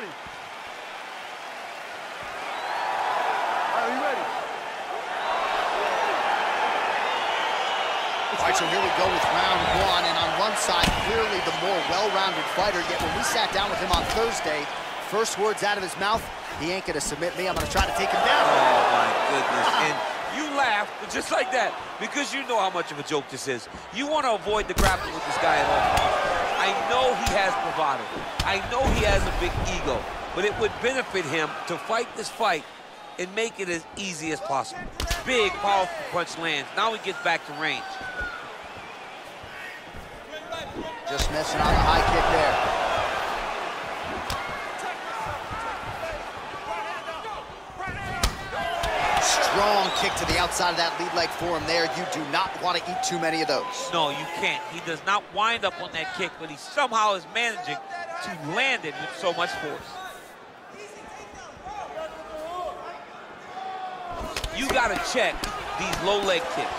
ready? Are you ready? All right, so here we go with round one, and on one side, clearly the more well-rounded fighter, yet when we sat down with him on Thursday, first words out of his mouth, he ain't gonna submit me, I'm gonna try to take him down. Oh, my goodness. And you laugh just like that because you know how much of a joke this is. You want to avoid the grappling with this guy at all costs. I know he has bravado. I know he has a big ego, but it would benefit him to fight this fight and make it as easy as possible. Big, powerful punch lands. Now he gets back to range. Just missing on the high kick there. Strong kick to the outside of that lead leg for him there. You do not want to eat too many of those. No, you can't. He does not wind up on that kick, but he somehow is managing to land it with so much force. You got to check these low leg kicks.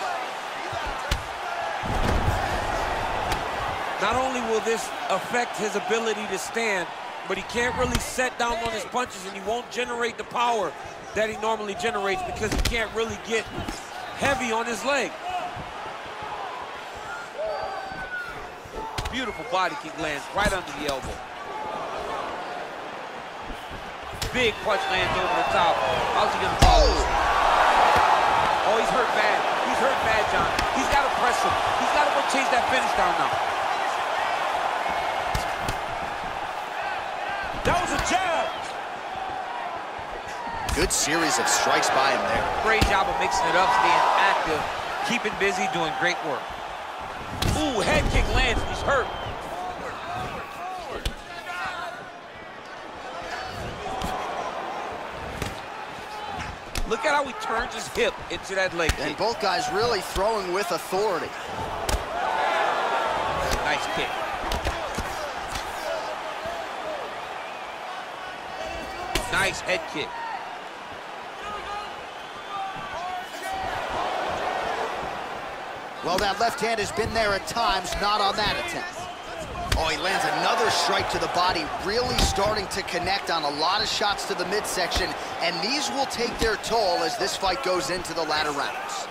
Not only will this affect his ability to stand, but he can't really set down on his punches and he won't generate the power that he normally generates because he can't really get heavy on his leg. Beautiful body kick lands right under the elbow. Big punch lands over the top. How's he gonna follow? Oh, he's hurt bad. He's hurt bad, John. He's gotta press him. He's gotta go chase that finish down now. That was a jab. Good series of strikes by him there. Great job of mixing it up, staying active, keeping busy, doing great work. Ooh, head kick lands, he's hurt. Look at how he turns his hip into that leg And both guys really throwing with authority. Nice kick. Nice head kick. Well, that left hand has been there at times, not on that attempt. Oh, he lands another strike to the body, really starting to connect on a lot of shots to the midsection, and these will take their toll as this fight goes into the latter rounds.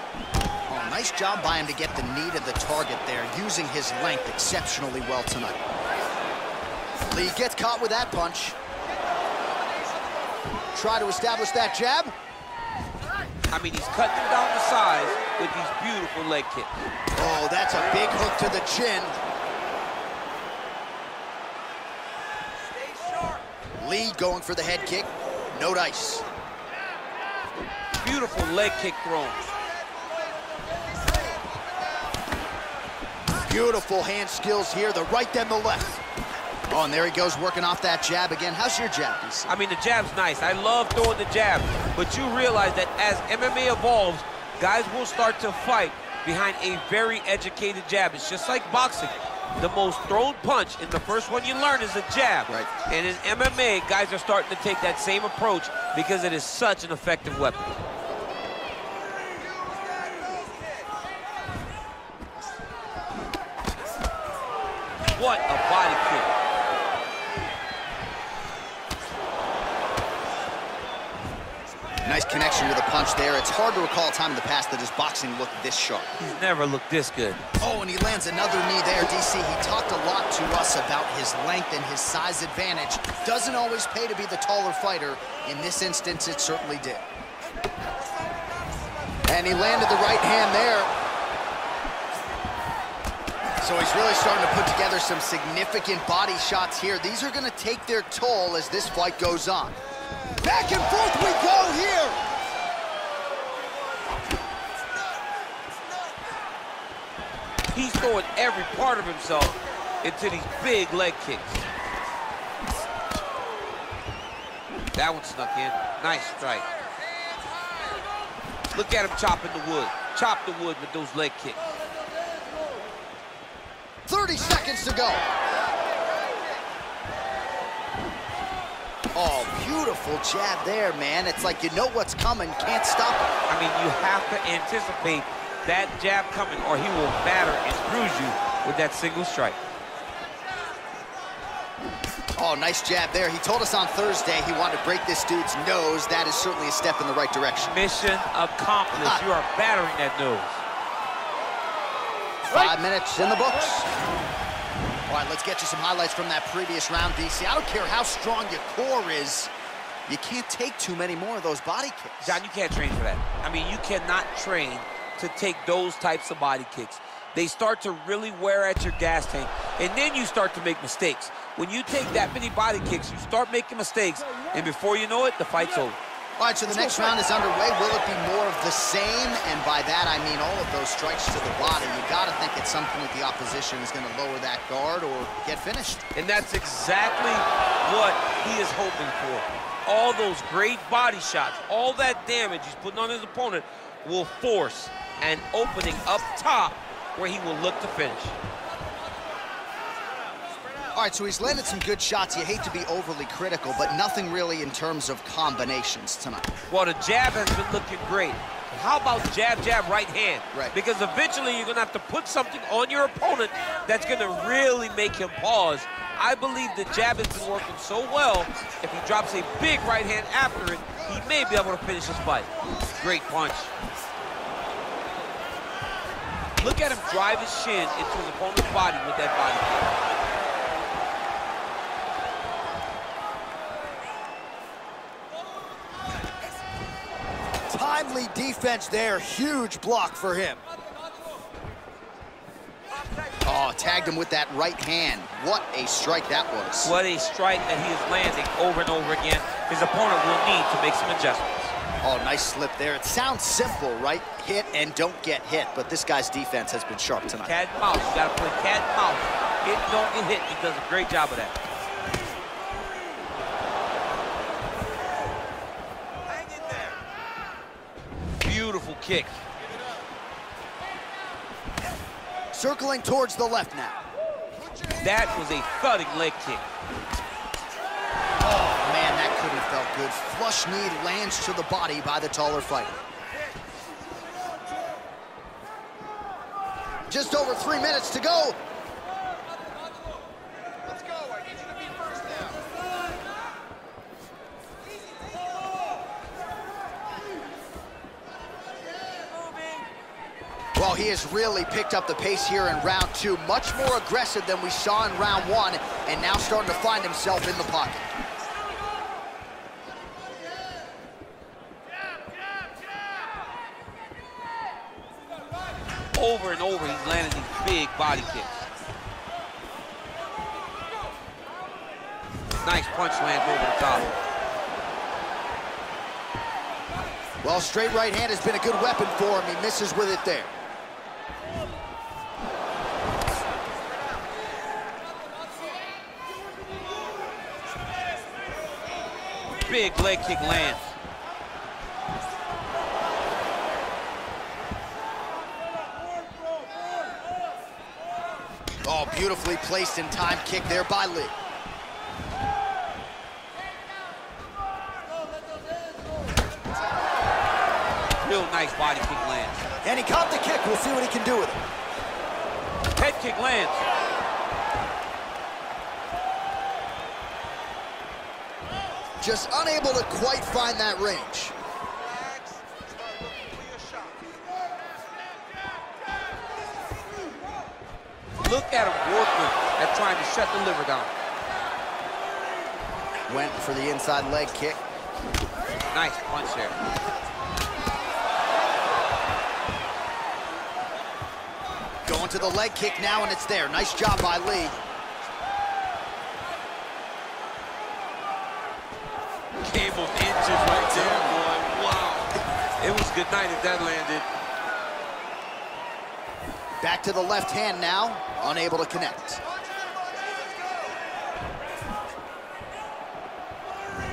Oh, nice job by him to get the knee to the target there, using his length exceptionally well tonight. Lee gets caught with that punch. Try to establish that jab. I mean, he's cutting down the sides with these beautiful leg kicks. Oh, that's a big hook to the chin. Lee going for the head kick. No dice. Beautiful leg kick thrown. Beautiful hand skills here, the right then the left. Oh, and there he goes working off that jab again. How's your jab, DC? I mean, the jab's nice. I love throwing the jab, but you realize that as MMA evolves, guys will start to fight behind a very educated jab. It's just like boxing. The most thrown punch in the first one you learn is a jab. Right. And in MMA, guys are starting to take that same approach because it is such an effective weapon. Connection with a punch there. It's hard to recall a time in the past that his boxing looked this sharp. He's never looked this good. Oh, and he lands another knee there, DC. He talked a lot to us about his length and his size advantage. Doesn't always pay to be the taller fighter. In this instance, it certainly did. And he landed the right hand there. So he's really starting to put together some significant body shots here. These are going to take their toll as this fight goes on. Back and forth we go here. He's throwing every part of himself into these big leg kicks. That one snuck in. Nice strike. Look at him chopping the wood. Chop the wood with those leg kicks. 30 seconds to go. Beautiful jab there, man. It's like you know what's coming, can't stop it. I mean, you have to anticipate that jab coming or he will batter and bruise you with that single strike. Oh, nice jab there. He told us on Thursday he wanted to break this dude's nose. That is certainly a step in the right direction. Mission accomplished. Ah. You are battering that nose. Five minutes in the books. All right, let's get you some highlights from that previous round, DC. I don't care how strong your core is, you can't take too many more of those body kicks. John, you can't train for that. I mean, you cannot train to take those types of body kicks. They start to really wear at your gas tank, and then you start to make mistakes. When you take that many body kicks, you start making mistakes, and before you know it, the fight's over. All right, so the next round is underway. Will it be more of the same? And by that, I mean all of those strikes to the body. You got to think at some point the opposition is going to lower that guard or get finished. And that's exactly what he is hoping for. All those great body shots, all that damage he's putting on his opponent will force an opening up top where he will look to finish. All right, so he's landed some good shots. You hate to be overly critical, but nothing really in terms of combinations tonight. Well, the jab has been looking great. How about jab, jab, right hand? Right. Because eventually you're going to have to put something on your opponent that's going to really make him pause. I believe the jab has been working so well, if he drops a big right hand after it, he may be able to finish his fight. Great punch. Look at him drive his shin into his opponent's body with that body kick. Timely defense there. Huge block for him. Oh, tagged him with that right hand. What a strike that was. What a strike that he is landing over and over again. His opponent will need to make some adjustments. Oh, nice slip there. It sounds simple, right? Hit and don't get hit, but this guy's defense has been sharp tonight. Cat mouse. You got to play cat mouse. Hit, don't get hit. He does a great job of that. Beautiful kick. Circling towards the left now. That was a thudding leg kick. Oh, man, that couldn't have felt good. Flush knee lands to the body by the taller fighter. Just over three minutes to go. Let's go. I need you to be first now. Well, he has really picked up the pace here in round two. Much more aggressive than we saw in round one, and now starting to find himself in the pocket. Over and over, he's landing these big body kicks. Nice punch lands over the top. Well, straight right hand has been a good weapon for him. He misses with it there. Big leg kick lands. Oh, beautifully placed in time kick there by Lee. Real nice body kick lands. And he caught the kick. We'll see what he can do with it. Head kick lands. Just unable to quite find that range. Relax. Start looking for your shot. Look at him working at trying to shut the liver down. Went for the inside leg kick. Nice punch there. Going to the leg kick now, and it's there. Nice job by Lee. Came of inches right there, boy. Wow. It was good night if that landed. Back to the left hand now, unable to connect.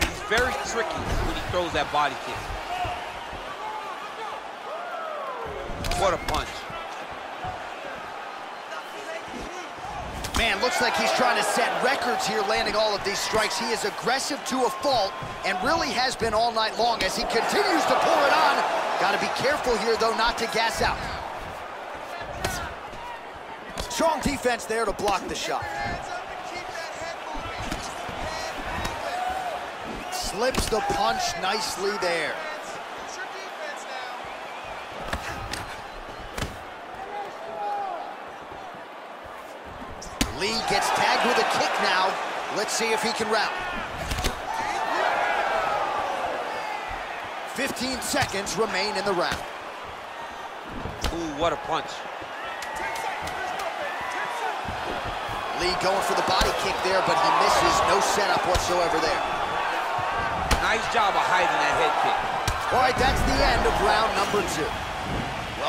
He's very tricky when he throws that body kick. What a punch. Looks like he's trying to set records here, landing all of these strikes. He is aggressive to a fault and really has been all night long as he continues to pour it on. Got to be careful here, though, not to gas out. Strong defense there to block the shot. Flips the punch nicely there. It's your defense now. Lee gets tagged with a kick now. Let's see if he can rally. 15 seconds remain in the round. Ooh, what a punch. Lee going for the body kick there, but he misses. No setup whatsoever there. Nice job of hiding that head kick. All right, that's the end of round number two.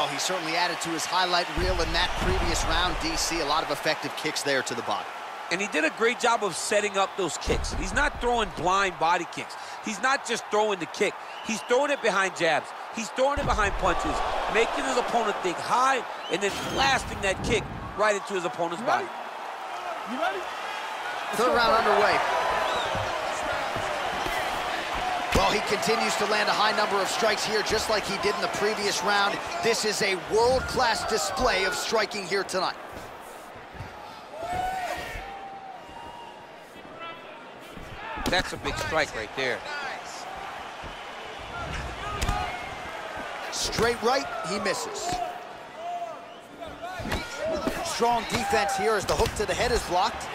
Well, he certainly added to his highlight reel in that previous round, DC. A lot of effective kicks there to the body. And he did a great job of setting up those kicks. He's not throwing blind body kicks. He's not just throwing the kick. He's throwing it behind jabs. He's throwing it behind punches, making his opponent think high, and then blasting that kick right into his opponent's body. You ready? Third round underway. Well, he continues to land a high number of strikes here, just like he did in the previous round. This is a world-class display of striking here tonight. That's a big strike right there. Straight right, he misses. Strong defense here as the hook to the head is blocked.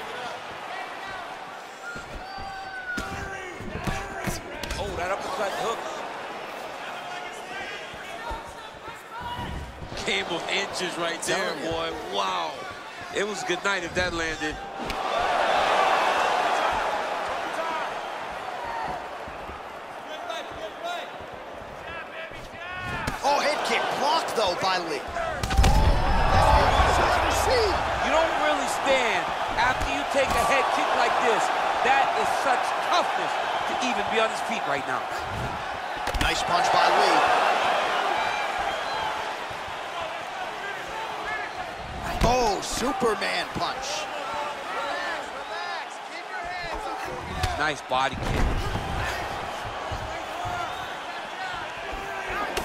Oh, that uppercut hook. Game of inches right there, boy. Wow. It was a good night if that landed. Oh, head kick blocked, though, by Lee. You don't really stand after you take a head kick like this. That is such toughness to even be on his feet right now. Nice punch by Lee. Oh, Superman punch. Nice body kick.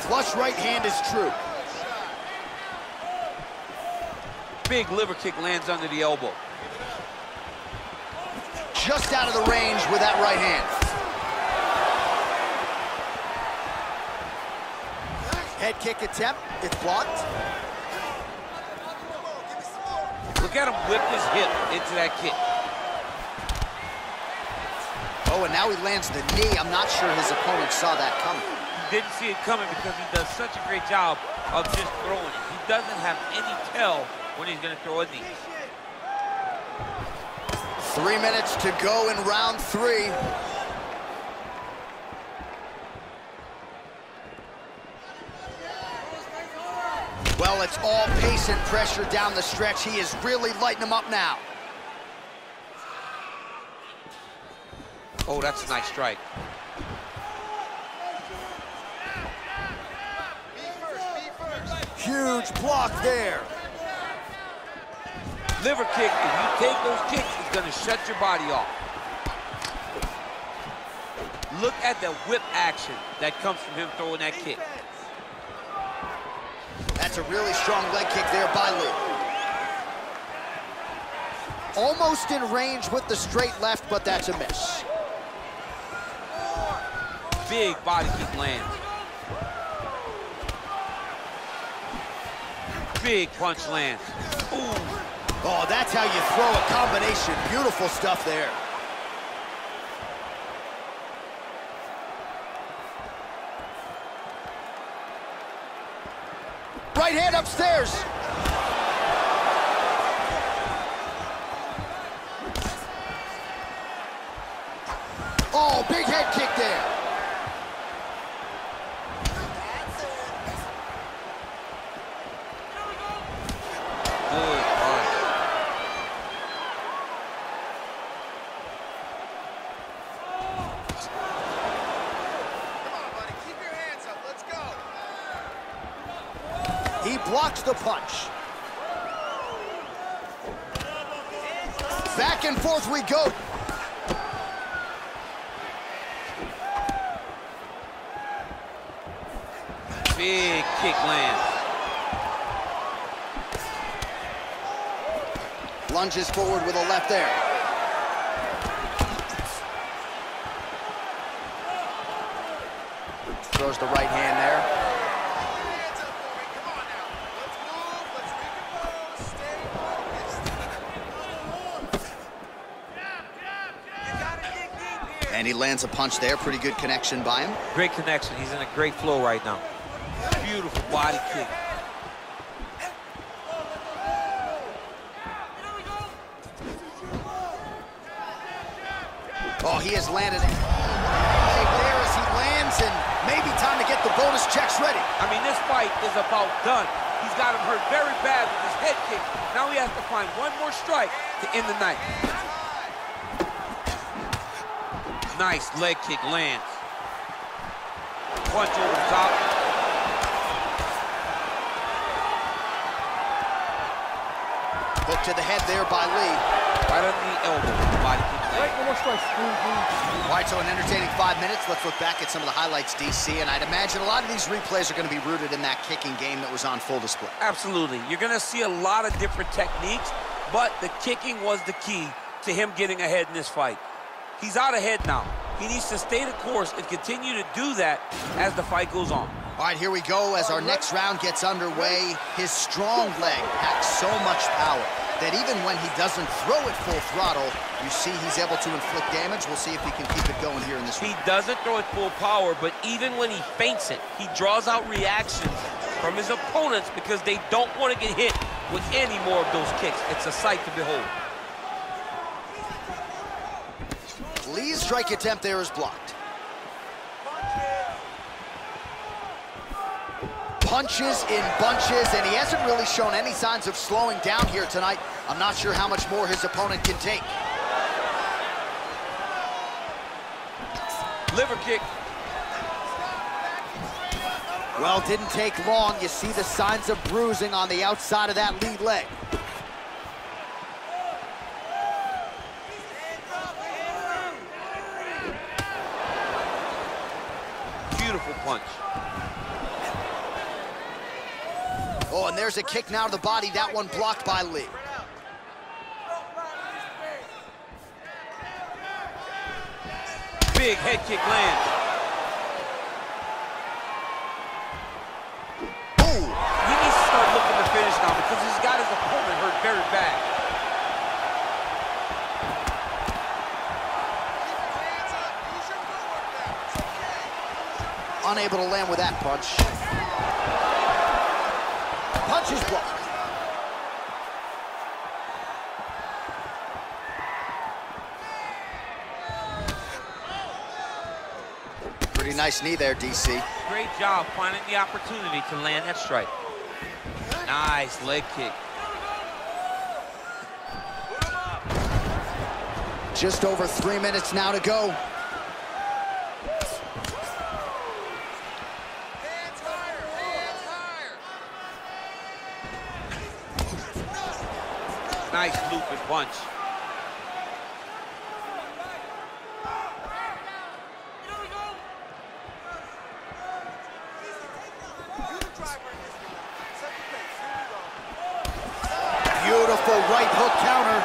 Flush right hand is true. Big liver kick lands under the elbow. Just out of the range with that right hand. Head kick attempt, it's blocked. Look at him whip his hip into that kick. Oh, and now he lands the knee. I'm not sure his opponent saw that coming. He didn't see it coming because he does such a great job of just throwing it. He doesn't have any tell when he's going to throw a knee. Three minutes to go in round three. Well, it's all pace and pressure down the stretch. He is really lighting them up now. Oh, that's a nice strike. Be first, be first. Huge block there. Liver kick, if you take those kicks, it's going to shut your body off. Look at the whip action that comes from him throwing that kick. A really strong leg kick there by Lee. Almost in range with the straight left, but that's a miss. Big body kick lands. Big punch lands. Ooh, Oh, that's how you throw a combination. Beautiful stuff there. Right hand upstairs. Oh, big head kick there. good punch. Come on, buddy. Keep your hands up. Let's go. He blocks the punch. Back and forth we go. Big kick lands. Lunges forward with a left there. throws the right hand there. Hands up for me. Come on now. Let's move. Let's recompose. Stay focused. You gotta dig deep here. And he lands a punch there. Pretty good connection by him. Great connection. He's in a great flow right now. Beautiful body kick. Oh, he has landed it. There as he lands, and maybe time to get the bonus checks ready. I mean, this fight is about done. He's got him hurt very bad with his head kick. Now he has to find one more strike to end the night. Nice leg kick lands. Punch over the top. Hook to the head there by Lee. Right under the elbow. Body kick lands. All right, so an entertaining five minutes. Let's look back at some of the highlights, DC, and I'd imagine a lot of these replays are going to be rooted in that kicking game that was on full display. Absolutely. You're going to see a lot of different techniques, but the kicking was the key to him getting ahead in this fight. He's out ahead now. He needs to stay the course and continue to do that as the fight goes on. All right, here we go as our next round gets underway. His strong leg packs so much power that even when he doesn't throw it full throttle, you see he's able to inflict damage. We'll see if he can keep it going here in this He round. doesn't throw it full power, but even when he feints it, he draws out reactions from his opponents because they don't want to get hit with any more of those kicks. It's a sight to behold. Lee's strike attempt there is blocked. Punches in bunches, and he hasn't really shown any signs of slowing down here tonight. I'm not sure how much more his opponent can take. Liver kick. Well, didn't take long. You see the signs of bruising on the outside of that lead leg. Beautiful punch. Oh, and there's a kick now to the body. That one blocked by Lee. Big head kick lands. He needs to start looking to finish now because he's got his opponent hurt very bad. Hands up. Use your footwork now. It's okay. unable to land with that. Punch is blocked. Pretty nice knee there, DC. Great job finding the opportunity to land that strike. Nice leg kick. Just over three minutes now to go. Hands higher. Hands higher. Nice loop and punch. You the driver in this one. Set the pace. Here we go. Beautiful right hook counter.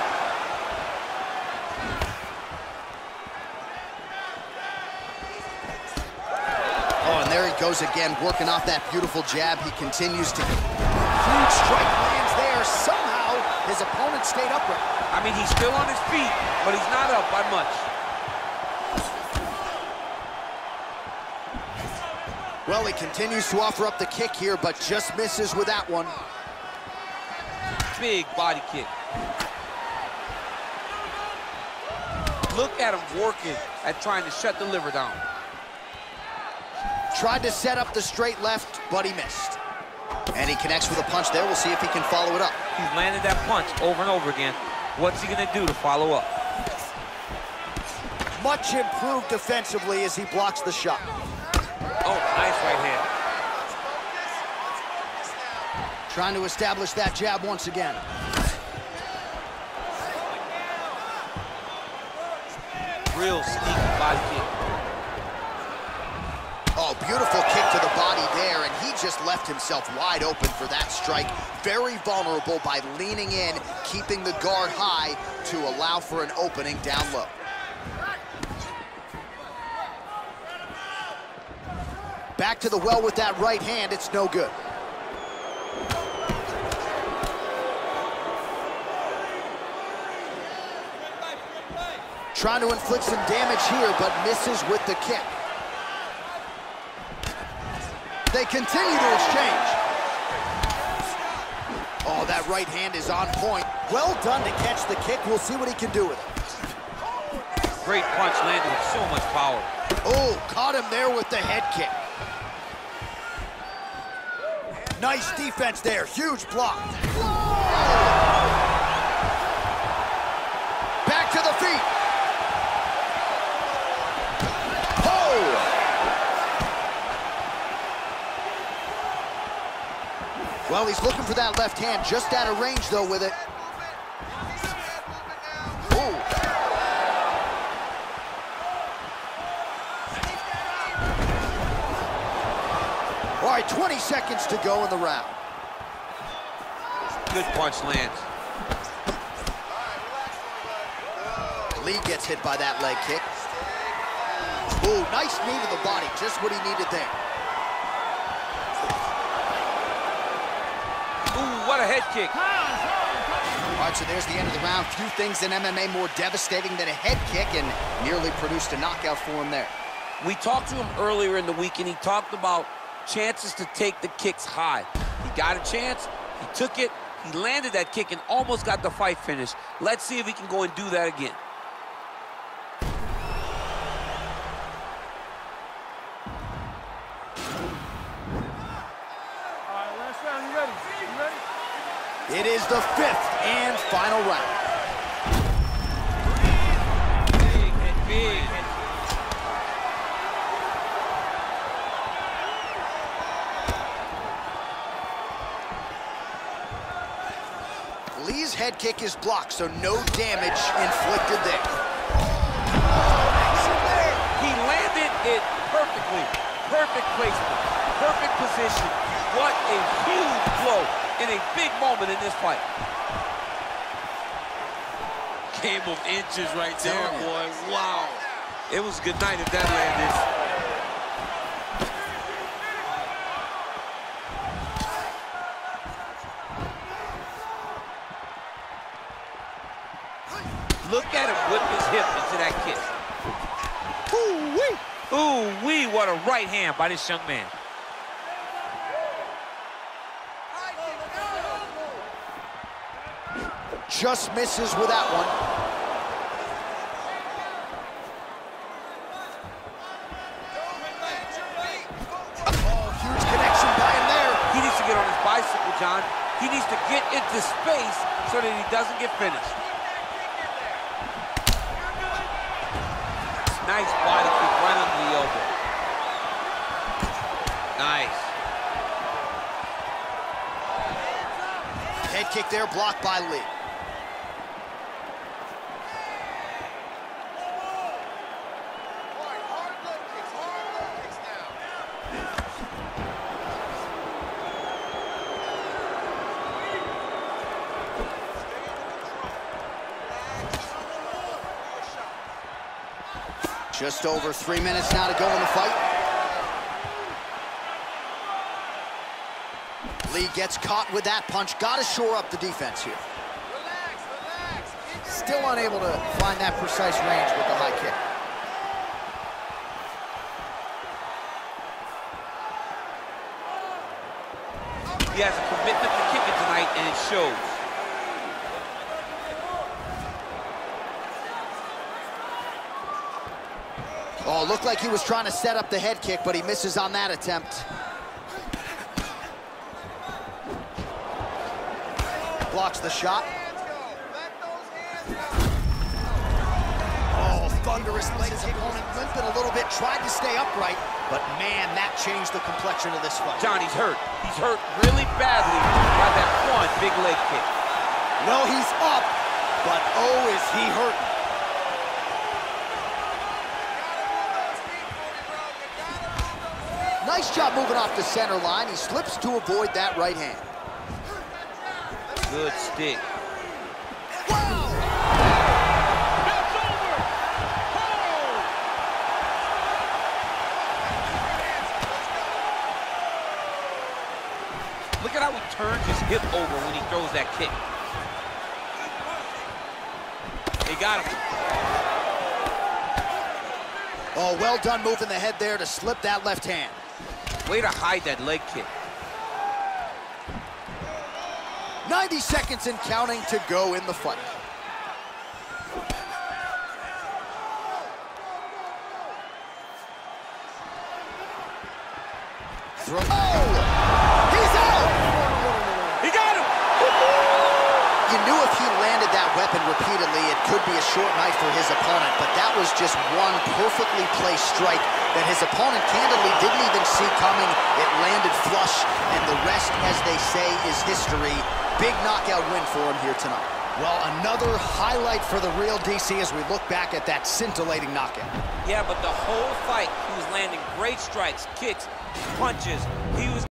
Oh, and there he goes again, working off that beautiful jab. He continues to... Huge strike lands there. Somehow, his opponent stayed upright. I mean, he's still on his feet, but he's not up by much. Well, he continues to offer up the kick here, but just misses with that one. Big body kick. Look at him working at trying to shut the liver down. Tried to set up the straight left, but he missed. And he connects with a punch there. We'll see if he can follow it up. He's landed that punch over and over again. What's he gonna do to follow up? Much improved defensively as he blocks the shot. Oh, nice right hand. Let's focus. Let's focus now. Trying to establish that jab once again. Real sneaky body kick. Beautiful kick to the body there, and he just left himself wide open for that strike. Very vulnerable by leaning in, keeping the guard high to allow for an opening down low. Back to the well with that right hand, it's no good. Trying to inflict some damage here, but misses with the kick. They continue to exchange. Oh, that right hand is on point. Well done to catch the kick. We'll see what he can do with it. Great punch landed with so much power. Oh, caught him there with the head kick. Nice defense there. Huge block. Back to the feet. Oh! Well, he's looking for that left hand, just out of range, though, with it. Ooh. All right, 20 seconds to go in the round. Good punch lands. Lee gets hit by that leg kick. Ooh, nice knee to the body, just what he needed there. A head kick. All right, so there's the end of the round. Few things in MMA more devastating than a head kick, and nearly produced a knockout for him there. We talked to him earlier in the week, and he talked about chances to take the kicks high. He got a chance, he took it, he landed that kick and almost got the fight finished. Let's see if he can go and do that again. Is the fifth and final round. Lee's head kick is blocked, so no damage inflicted there. He landed it perfectly. Perfect placement, perfect position. What a huge blow in a big moment in this fight. Game of inches right there, boy. Wow. It was a good night if that landed. Look at him whip his hip into that kick. Ooh-wee. Ooh, wee, what a right hand by this young man. Just misses with that one. Oh, huge connection by him there. He needs to get on his bicycle, John. He needs to get into space so that he doesn't get finished. Nice body kick right under the elbow. Nice. Head kick there, blocked by Lee. Just over three minutes now to go in the fight. Lee gets caught with that punch. Got to shore up the defense here. Still unable to find that precise range with the high kick. He has a commitment to kicking tonight, and it shows. Oh, looked like he was trying to set up the head kick, but he misses on that attempt. Blocks the shot. hands go. Let those hands. Oh, thunderous legs opponent limping a little bit, tried to stay upright, but man, that changed the complexion of this fight. John, he's hurt. He's hurt really badly by that one big leg kick. Well, he's up, but oh, is he hurting. Nice job moving off the center line. He slips to avoid that right hand. Good stick. Look at how he turns his hip over when he throws that kick. He got him. Oh, well done moving the head there to slip that left hand. Way to hide that leg kick. 90 seconds and counting to go in the fight. Throw. Oh! He's out! He got him! You knew if he landed repeatedly, it could be a short night for his opponent, but that was just one perfectly placed strike that his opponent candidly didn't even see coming. It landed flush, and the rest, as they say, is history. Big knockout win for him here tonight. Well, another highlight for the reel DC as we look back at that scintillating knockout. Yeah, but the whole fight, he was landing great strikes, kicks, punches. He was